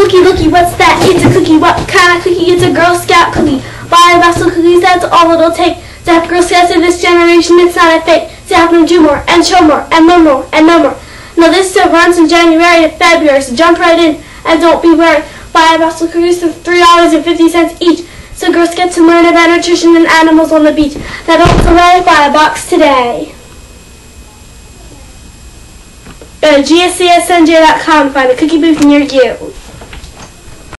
Looky, looky, what's that? It's a cookie. What kind of cookie? It's a Girl Scout cookie. Buy a box of cookies, that's all it'll take. To have Girl Scouts in this generation, it's not a fake. To have them do more, and show more, and learn more, and know more. Now this still runs in January to February, so jump right in, and don't be worried. Buy a box of cookies for $3.50 each. So Girl Scouts can learn about nutrition and animals on the beach. Now don't delay, buy a box today. Go to gscsnj.com to find a cookie booth near you.